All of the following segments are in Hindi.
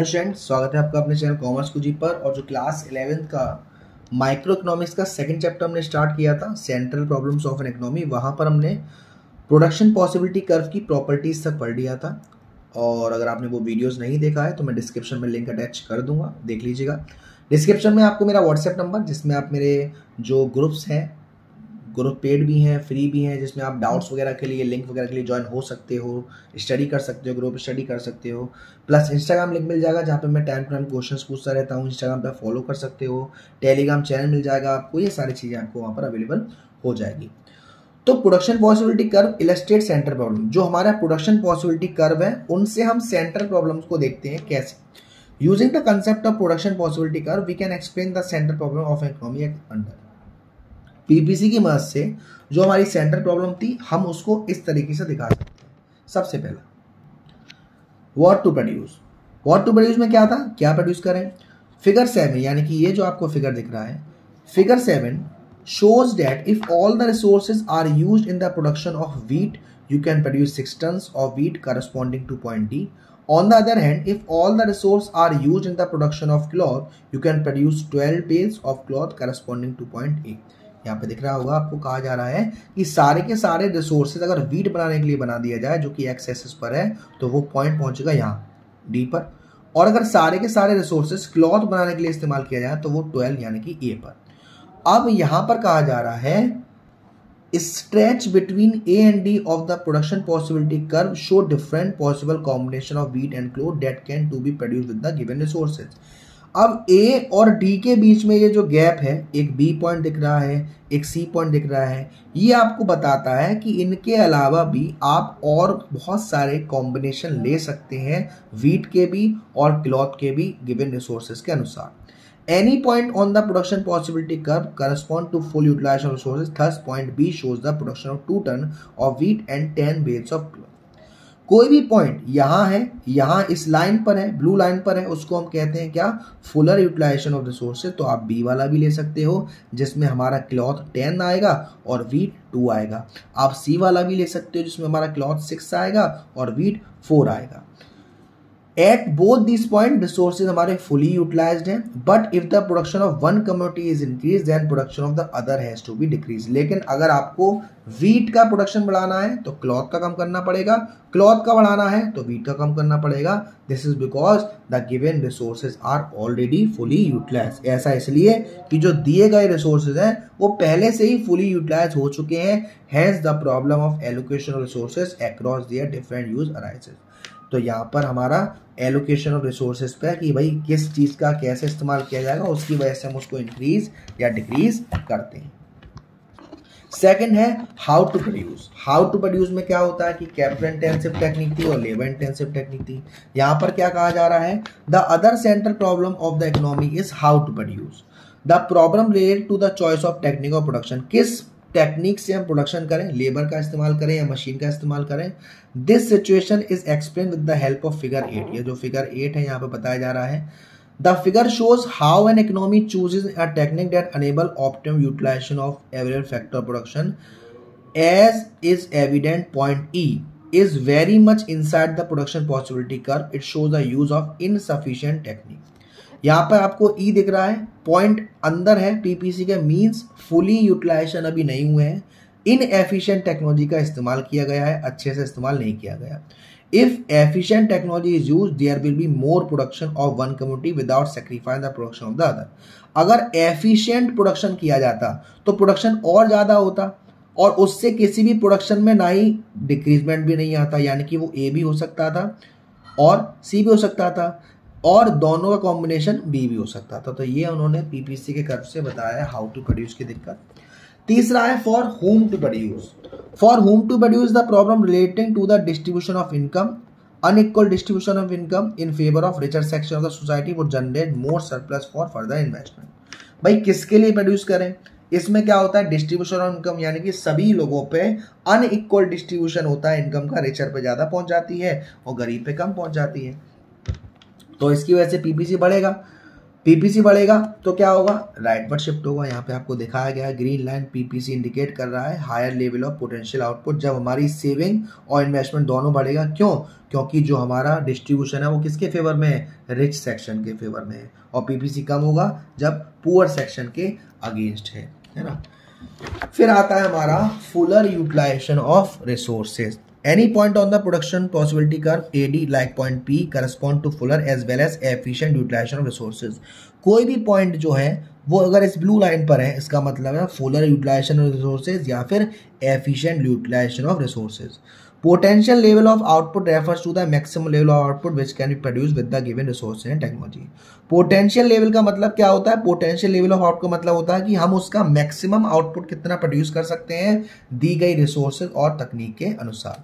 हेलो स्टूडेंट स्वागत है आपका अपने चैनल कॉमर्स कुजी पर। और जो क्लास इलेवेंथ का माइक्रो इकोनॉमिक्स का सेकंड चैप्टर हमने स्टार्ट किया था central problems of an economy वहाँ पर हमने प्रोडक्शन पॉसिबिलिटी कर्व की प्रॉपर्टीज़ तक पढ़ लिया था। और अगर आपने वो वीडियोस नहीं देखा है तो मैं डिस्क्रिप्शन में लिंक अटैच कर दूँगा, देख लीजिएगा। डिस्क्रिप्शन में आपको मेरा व्हाट्सएप नंबर जिसमें आप मेरे जो ग्रुप्स हैं ग्रुप पेड भी हैं, फ्री भी हैं, जिसमें आप डाउट्स वगैरह के लिए, लिंक वगैरह के लिए ज्वाइन हो सकते हो स्टडी कर सकते हो ग्रुप स्टडी कर सकते हो। प्लस इंस्टाग्राम लिंक मिल जाएगा, जहाँ पे मैं टाइम टू टाइम क्वेश्चन पूछता रहता हूँ। इंस्टाग्राम पर फॉलो कर सकते हो। टेलीग्राम चैनल मिल जाएगा आपको। ये सारी चीज़ें आपको वहाँ पर अवेलेबल हो जाएगी। तो production possibility curve illustrate centre problem जो हमारा प्रोडक्शन पॉसिबिलिटी कर्व है, उनसे हम सेंट्रल प्रॉब्लम्स को देखते हैं कैसे। Using the concept of production possibility curve we can explain the central problem of economy under PPC की मदद से जो हमारी सेंटर प्रॉब्लम थी, हम उसको इस तरीके से दिखा सकते सबसे पहला what to produce what to produce में क्या था? क्या प्रोड्यूस करें? फिगर सेवन यानी कि ये जो आपको फिगर दिख रहा है figure seven shows that if all the resources are use in the production of wheat you can produce six tons of wheat corresponding to point D on the other hand if all the resource are use in the production of cloth you can produce twelve page of cloth corresponding to point A यहाँ पे दिख रहा होगा, आपको कहा जा रहा है कि सारे के सारे रिसोर्सेज अगर वीट बनाने के लिए बना दिया जाए, जो कि एक्स एक्सेस पर है तो वो पॉइंट पहुंचेगा यहाँ डी पर। और अगर सारे के सारे रिसोर्सेज क्लॉथ बनाने के लिए इस्तेमाल किया जाए तो वो ट्वेल्व यानी कि ए पर। अब यहाँ पर कहा जा रहा है stretch between A and D of the production possibility curve show different possible combination of wheat and cloth that can to be produce with the given resources अब ए और डी के बीच में ये जो गैप है, एक बी पॉइंट दिख रहा है, एक सी पॉइंट दिख रहा है, ये आपको बताता है कि इनके अलावा भी आप और बहुत सारे कॉम्बिनेशन ले सकते हैं वीट के भी और क्लॉथ के भी गिवन रिसोर्सेज के अनुसार। Any point on the production possibility curve correspond to full utilisation resources thus point B shows the production of two ton of wheat and ten bales of cloth कोई भी पॉइंट यहाँ है, यहाँ इस लाइन पर है ब्लू लाइन पर है, उसको हम कहते हैं क्या? फुलर यूटिलाइजेशन ऑफ़ रिसोर्सेज तो आप बी वाला भी ले सकते हो, जिसमें हमारा क्लॉथ टेन आएगा और वीट टू आएगा। आप सी वाला भी ले सकते हो, जिसमें हमारा क्लॉथ सिक्स आएगा और वीट फोर आएगा। At both this point resources हमारे फुली यूटिलाइज्ड हैं but if the production of one commodity is increase then production of the other has to be decrease लेकिन अगर आपको वीट का प्रोडक्शन बढ़ाना है तो क्लॉथ का कम करना पड़ेगा। क्लॉथ का बढ़ाना है तो वीट का कम करना पड़ेगा। This is because the given resources are already fully utilise ऐसा इसलिए कि जो दिए गए रिसोर्सेज हैं, वो पहले से ही फुली यूटिलाइज हो चुके हैं। Has the problem of allocation resources across their different use arises तो यहाँ पर हमारा एलोकेशन ऑफ़ रिसोर्सेज पे कि भाई किस चीज़ का कैसे इस्तेमाल किया जाएगा, उसकी वजह से हम उसको इंक्रीज या डिक्रीज करते हैं। सेकंड है how to produce how to produce में क्या होता है कि कैपिटल इंटेंसिव टेक्निक थी और लेबर इंटेंसिव टेक्निक थी। यहाँ पर क्या कहा जा रहा है? The other central problem of the economy is how to produce the problem related to the choice of technique of production किस टेक्निक से हम प्रोडक्शन करें लेबर का इस्तेमाल करें या मशीन का इस्तेमाल करें this situation is explain with the help of figure eight ये जो फिगर एट है यहाँ पर बताया जा रहा है। The figure shows how an economy chooses a technique that enable optimum utilisation of average factor production as is evident point E is very much inside the production possibility curve. It shows the use of insufficient technique. यहाँ पर आपको ई e दिख रहा है पॉइंट अंदर है पीपीसी के मींस फुली यूटिलाइजेशन अभी नहीं हुए हैं। इन एफिशिएंट टेक्नोलॉजी का इस्तेमाल किया गया है, अच्छे से इस्तेमाल नहीं किया गया। If efficient technology is use there will be more production of one commodity without sacrifice the production of the other अगर एफिशिएंट प्रोडक्शन किया जाता तो प्रोडक्शन और ज़्यादा होता, और उससे किसी भी प्रोडक्शन में ना ही डिक्रीजमेंट भी नहीं आता, यानी कि वो ए भी हो सकता था, और सी भी हो सकता था। और दोनों का कॉम्बिनेशन बी भी हो सकता था। तो ये उन्होंने पीपीसी के कर्व से बताया हाउ टू प्रोड्यूस की दिक्कत। तीसरा है for whom to produce for whom to produce the problem relating to the distribution of income unequal distribution of income in favour of richer section of the society would generate more surplus for further investment भाई, किसके लिए प्रोड्यूस करें? इसमें क्या होता है? डिस्ट्रीब्यूशन ऑफ़ इनकम यानी कि सभी लोगों पे अनइक्वल डिस्ट्रीब्यूशन होता है। इनकम का रिचर पे ज़्यादा पहुँच जाती है और गरीब पे कम पहुँच जाती है। तो इसकी वजह से पीपीसी बढ़ेगा। पीपीसी बढ़ेगा तो क्या होगा? राइट राइटवर्ड शिफ्ट होगा। यहाँ पे आपको दिखाया गया ग्रीन लाइन पीपीसी इंडिकेट कर रहा है higher level of potential output जब हमारी सेविंग और इन्वेस्टमेंट दोनों बढ़ेगा, क्यों? क्योंकि जो हमारा डिस्ट्रीब्यूशन है वो किसके फेवर में है? रिच सेक्शन के फेवर में है। और पीपीसी कम होगा जब पुअर सेक्शन के अगेंस्ट है। है ना? फिर आता है हमारा fuller utilisation of resources Any point on the production possibility curve AD like point P correspond to fuller as well as efficient utilization of resources. कोई भी पॉइंट जो है वो अगर इस ब्लू लाइन पर है इसका मतलब है फुलर यूटिलाइजेशन ऑफ़ रिसोर्सेज या फिर efficient utilization of resources Potential level of output refers to the maximum level of output which can be produced with the given resource and technology. Potential level का मतलब क्या होता है? पोटेंशियल लेवल ऑफ़ आउटपुट मतलब होता है कि हम उसका मैक्सिमम आउटपुट कितना प्रोड्यूस कर सकते हैं दी गई रिसोर्सेज और तकनीक के अनुसार।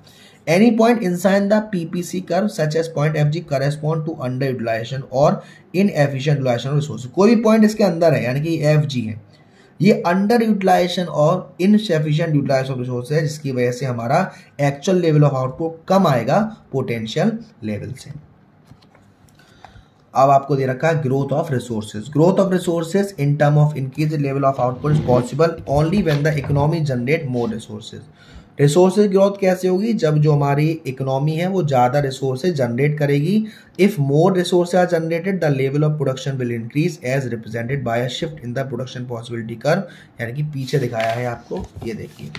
Any point inside the PPC curve such as point F G correspond to under utilization और inefficient utilization of resources कोई भी पॉइंट इसके अंदर है, यानी कि एफ़ जी है। ये अंडर यूटिलाइजेशन और इनसेफिशियंट यूटिलाइज ऑफ़ रिसोर्स है, जिसकी वजह से हमारा एक्चुअल लेवल ऑफ़ आउटपुट कम आएगा पोटेंशियल लेवल से। अब आपको दे रखा है growth of resources growth of resources in term of increase level of output is possible only when the economy generate more resources resources growth कैसे होगी? जब जो हमारी इकोनॉमी है, वो ज़्यादा रिसोर्सेज जनरेट करेगी। If more resource are generated the level of production will increase as represented by a shift in the production possibility curve यानी कि पीछे दिखाया है आपको, ये देखिए।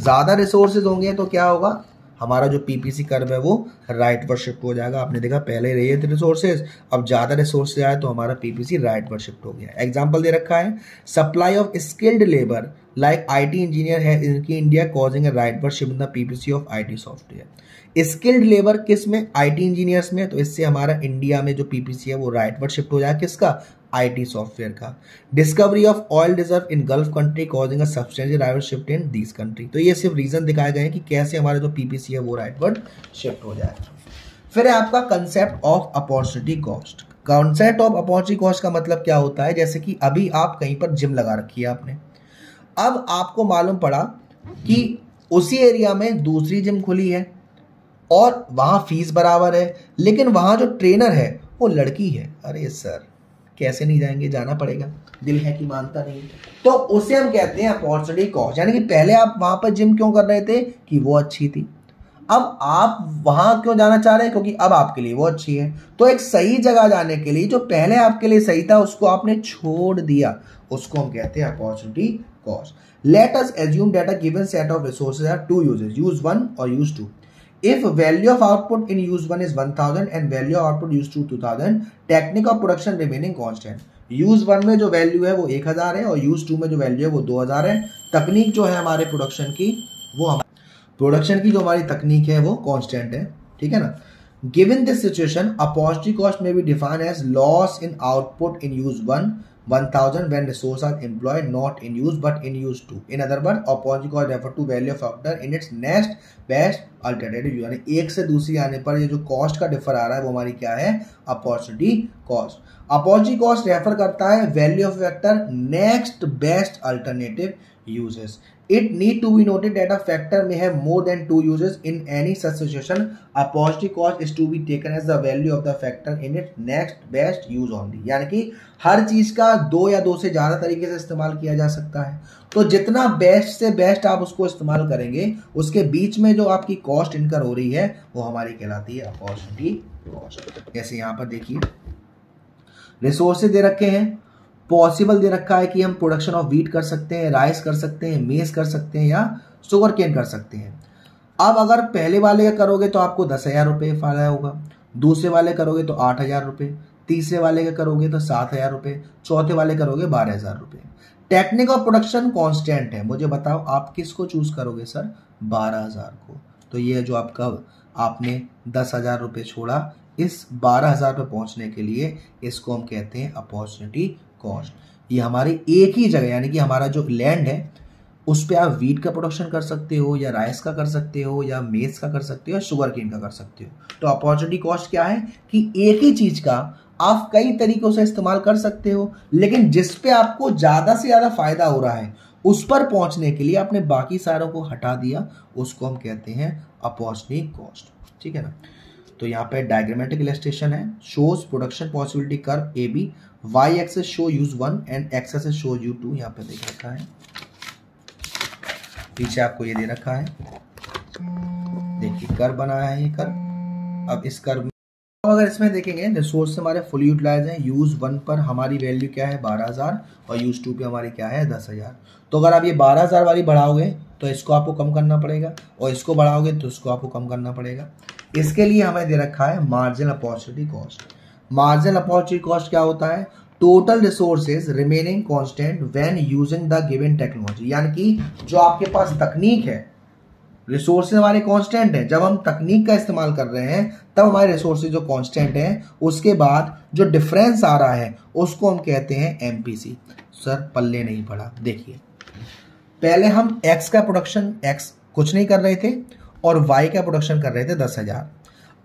ज़्यादा रिसोर्सेज होंगे तो क्या होगा? हमारा जो पीपीसी कर्व है, वो राइट पर शिफ्ट हो जाएगा। आपने देखा, पहले रहे थे रिसोर्सेज अब ज़्यादा रिसोर्सेज आए तो हमारा पीपीसी राइट पर शिफ्ट हो गया। एग्ज़ाम्पल दे रखा है supply of skilled labour like IT engineer है, इनकी इंडिया कॉजिंग राइट पर in the PPC of IT software skilled labour किसमें? आईटी इंजीनियर्स में तो इससे हमारा इंडिया में जो पीपीसी है, वो राइट पर शिफ्ट हो जाएगा किसका? आईटी सॉफ्टवेयर का। Discovery of oil reserve in Gulf country causing a right shift in this country तो ये सिर्फ़ रीजन दिखाए गए हैं कि कैसे हमारे जो पीपीसी है, वो राइटवर्ड शिफ्ट हो जाए। फिर है आपका concept of opportunity cost concept of opportunity cost का मतलब क्या होता है? जैसे कि अभी आप कहीं पर जिम लगा रखी है आपने। अब आपको मालूम पड़ा कि उसी एरिया में दूसरी जिम खुली है और वहाँ फ़ीस बराबर है, लेकिन वहाँ जो ट्रेनर है, वो लड़की है। अरे सर कैसे नहीं जाएँगे? जाना पड़ेगा। दिल है कि मानता नहीं। तो उसे हम कहते हैं अपॉर्चुनिटी कॉस्ट यानी कि पहले आप वहाँ पर जिम क्यों कर रहे थे? कि वो अच्छी थी। अब आप वहाँ क्यों जाना चाह रहे हैं? क्योंकि अब आपके लिए वो अच्छी है। तो एक सही जगह जाने के लिए, जो पहले आपके लिए सही था, उसको आपने छोड़ दिया। उसको हम कहते हैं opportunity cost let us assume that a given set of resources are to uses use one और use two If value of output in use 1 is 1000 and value of output use 2 2000, technique of production remaining constant. Use one में जो वैल्यू है वो एक हज़ार है और यूज़ टू में जो वैल्यू है वो दो हज़ार है. तकनीक जो है हमारे प्रोडक्शन की वो हम प्रोडक्शन की जो हमारी तकनीक है वो कांस्टेंट है ठीक है ना? Given this situation opportunity cost में be define as loss in output in use one 1000 when resource are employed not in use but in use too. In other words opportunity cost refer to value of factor in its next best alternative यानी एक से दूसरी आने पर ये जो कॉस्ट का डिफर आ रहा है, वो हमारी क्या है? Opportunity cost opportunity cost refer करता है value of factor next best alternative uses it need to be noted that a factor में है more than two uses in any situation opportunity cost is to be taken as the value of the factor in it next best use only यानी कि हर चीज़ का दो या दो से ज़्यादा तरीके से इस्तेमाल किया जा सकता है। तो जितना बेस्ट से बेस्ट आप उसको इस्तेमाल करेंगे, उसके बीच में जो आपकी कॉस्ट इनकर हो रही है, वो हमारी कहलाती है अपॉर्चुनिटी कॉस्ट जैसे यहाँ पर देखिए रिसोर्सेज दे रखे हैं पॉसिबल दे रखा है कि हम प्रोडक्शन ऑफ़ वीट कर सकते हैं राइस कर सकते हैं मेज कर सकते हैं या शुगर केन कर सकते हैं। अब अगर पहले वाले का करोगे तो आपको दस हज़ार रुपये फ़ायदा होगा। दूसरे वाले करोगे तो आठ हज़ार रुपये तीसरे वाले का करोगे तो सात हज़ार रुपये चौथे वाले करोगे बारह हज़ार रुपये टेक्निक ऑफ़ प्रोडक्शन कांस्टेंट है। मुझे बताओ, आप किसको चूज़ करोगे सर बारह हज़ार को। तो ये जो आपका, आपने दस हज़ार रुपये छोड़ा। इस बारह हज़ार पर पहुँचने के लिए इसको हम कहते हैं अपॉर्चुनिटी कॉस्ट ये हमारी एक ही जगह, यानी कि हमारा जो लैंड है उस पर आप वीट का प्रोडक्शन कर सकते हो, या राइस का कर सकते हो, या मेज का कर सकते हो, या शुगर केन का कर सकते हो। तो अपॉर्चुनिटी कॉस्ट क्या है? कि एक ही चीज़ का आप कई तरीकों से इस्तेमाल कर सकते हो, लेकिन जिस पे आपको ज़्यादा से ज़्यादा फ़ायदा हो रहा है, उस पर पहुँचने के लिए आपने बाकी सारों को हटा दिया। उसको हम कहते हैं अपॉर्चुनिटी कॉस्ट ठीक है ना? तो यहाँ पे डायग्रामेटिक इलेस्ट्रेशन है। Shows production possibility curve A B Y axis shows use one and X axis shows use two यहाँ पे देख रखा है। पीछे आपको ये दे रखा है। देखिए, कर बनाया है ये कर। अब इस कर तो अगर इसमें देखेंगे रिसोर्स हमारे फुल यूटिलाइज हैं। यूज़ वन पर हमारी वैल्यू क्या है? बारह हज़ार। और यूज़ टू पे हमारी क्या है? दस हज़ार। तो अगर आप ये बारह हज़ार वाली बढ़ाओगे तो इसको आपको कम करना पड़ेगा। और इसको बढ़ाओगे तो इसको आपको कम करना पड़ेगा। इसके लिए हमें दे रखा है margin opportunity cost margin opportunity cost क्या होता है? Total resources remaining constant when using the given technology यानी कि जो आपके पास तकनीक है रिसोर्सेज हमारे कांस्टेंट है। जब हम तकनीक का इस्तेमाल कर रहे हैं, तब हमारे रिसोर्सेज जो कांस्टेंट है, उसके बाद जो डिफरेंस आ रहा है, उसको हम कहते हैं एमपीसी सर, पल्ले नहीं पड़ा। देखिए, पहले हम एक्स का प्रोडक्शन एक्स कुछ नहीं कर रहे थे और वाई का प्रोडक्शन कर रहे थे दस हज़ार।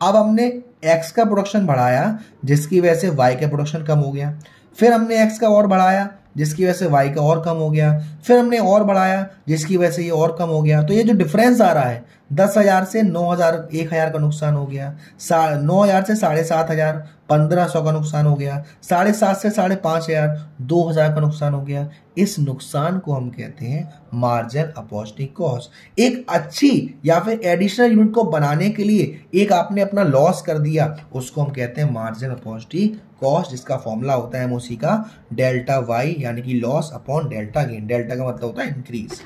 अब हमने एक्स का प्रोडक्शन बढ़ाया, जिसकी वजह से वाई का प्रोडक्शन कम हो गया। फिर हमने एक्स का और बढ़ाया, जिसकी वजह से वाई का और कम हो गया। फिर हमने और बढ़ाया, जिसकी वजह से ये और कम हो गया। तो ये जो डिफरेंस आ रहा है, दस हज़ार से नौ हज़ार, एक हज़ार का नुकसान हो गया। नौ हज़ार से साढ़े सात हज़ार, पंद्रह सौ का नुकसान हो गया। साढ़े सात से साढ़े पाँच हज़ार, दो हज़ार का नुकसान हो गया। इस नुकसान को हम कहते हैं मार्जिन अपॉर्चुनिटी कॉस्ट एक अच्छी या फिर एडिशनल यूनिट को बनाने के लिए एक आपने अपना लॉस कर दिया, उसको हम कहते हैं मार्जिन अपॉर्चुनिटी कॉस्ट जिसका फॉर्मूला होता है उसी का डेल्टा वाई यानी कि loss upon delta gain delta का मतलब होता है इंक्रीज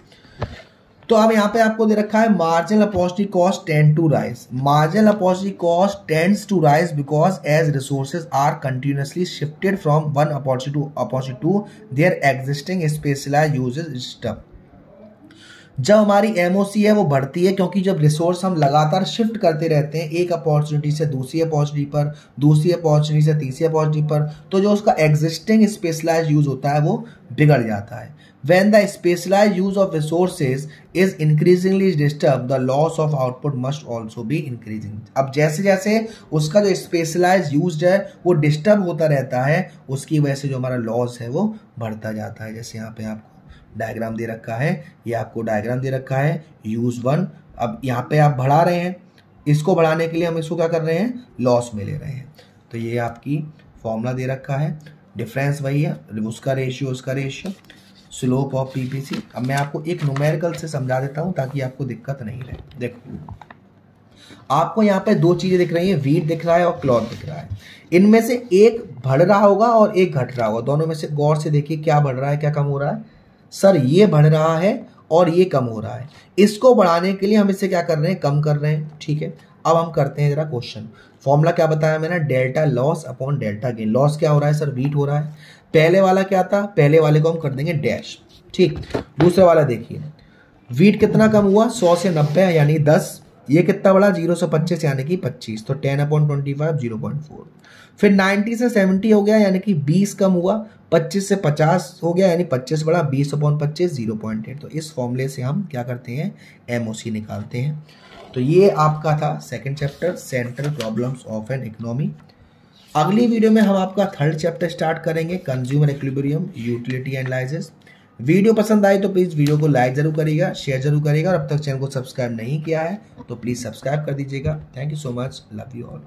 तो अब यहाँ पे आपको दे रखा है marginal opportunity cost tend to rise marginal opportunity cost tends to rise because as resources are continuously shifted from one opportunity to opportunity to their existing specialize usage stuff जब हमारी एमओसी है वो बढ़ती है क्योंकि जब रिसोर्स हम लगातार शिफ्ट करते रहते हैं एक अपॉर्चुनिटी से दूसरी अपॉर्चुनिटी पर दूसरी अपॉर्चुनिटी से तीसरी अपॉर्चुनिटी पर तो जो उसका एग्जिस्टिंग स्पेशलाइज यूज़ होता है वो बिगड़ जाता है When the specialized use of resources is increasingly disturbed, the loss of output must also be increasing. अब जैसे जैसे उसका जो स्पेशलाइज यूज़ है वो डिस्टर्ब होता रहता है उसकी वजह से जो हमारा लॉस है वो बढ़ता जाता है जैसे यहाँ पे आपको डायग्राम दे रखा है। ये आपको डायग्राम दे रखा है। यूज़ वन अब यहाँ पे आप बढ़ा रहे हैं। इसको बढ़ाने के लिए हम इसको क्या कर रहे हैं? लॉस में ले रहे हैं। तो ये आपकी फॉर्मूला दे रखा है। डिफरेंस वही है। उसका रेशियो उसका रेशियो स्लोप ऑफ़ पीपीसी अब मैं आपको एक न्यूमेरिकल से समझा देता हूँ ताकि आपको दिक्कत नहीं रहे। देखो। आपको यहाँ पे दो चीज़ें दिख रही हैं। वीट दिख रहा है और क्लॉथ दिख रहा है। इनमें से एक बढ़ रहा होगा और एक घट रहा होगा। दोनों में से गौर से देखिए क्या बढ़ रहा है, क्या कम हो रहा है। सर ये बढ़ रहा है और ये कम हो रहा है। इसको बढ़ाने के लिए हम इसे क्या कर रहे हैं? कम कर रहे हैं। ठीक है? अब हम करते हैं जरा क्वेश्चन फॉर्मूला क्या बताया मैंने? Delta loss upon delta gain loss क्या हो रहा है, सर? वीट हो रहा है। पहले वाला क्या था? पहले वाले को हम कर देंगे डैश ठीक? दूसरा वाला देखिए। वीट कितना कम हुआ? सौ से नब्बे, यानी दस। ये कितना बड़ा ज़ीरो से पच्चीस, यानी कि पच्चीस। तो ten upon twenty five zero point four. फिर नाइन्टी से सेवेंटी हो गया, यानी कि बीस कम हुआ, पच्चीस से पचास हो गया, यानी पच्चीस बड़ा बीस अपॉइंट पच्चीस, ज़ीरो पॉइंट एट। तो इस फॉर्मूले से हम क्या करते हैं? एमओसी निकालते हैं। तो ये आपका था second chapter central problems of an economy अगली वीडियो में हम आपका थर्ड चैप्टर स्टार्ट करेंगे consumer equilibrium utility analysis video पसंद आए तो प्लीज़ वीडियो को लाइक ज़रूर करिएगा शेयर ज़रूर करिएगा, और अब तक चैनल को सब्सक्राइब नहीं किया है तो प्लीज़ सब्सक्राइब कर दीजिएगा। Thank you so much love you all